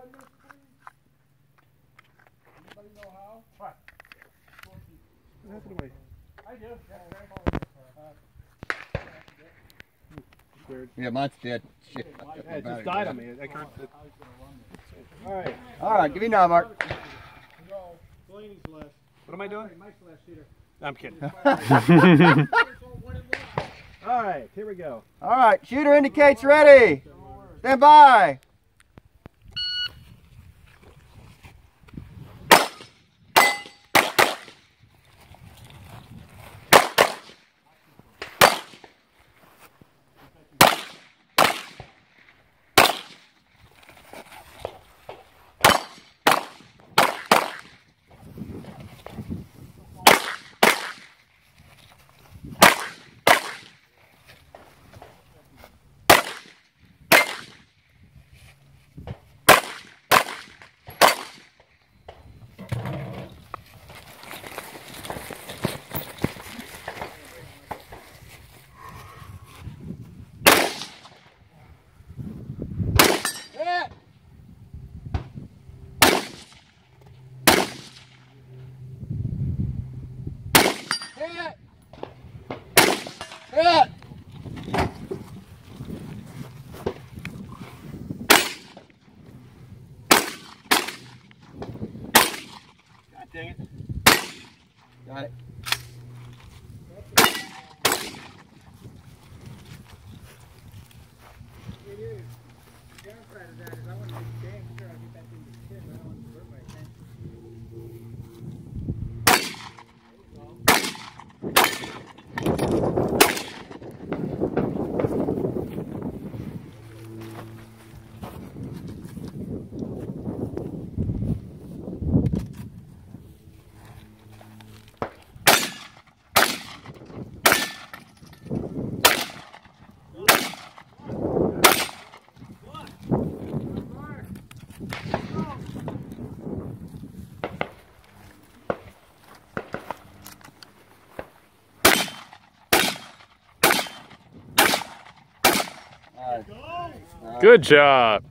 run this, please? Anybody know how? What? What happened to my I do. weird? Yeah, mine's dead. Shit. Yeah, it just died on me. I can't. It, all right. All right, give me now, Mark. Blaney's left. What am I doing? Mike's last shooter. I'm kidding. all right. Here we go. All right, shooter indicates ready. Stand by. Hit. Hit. Got. It Good job.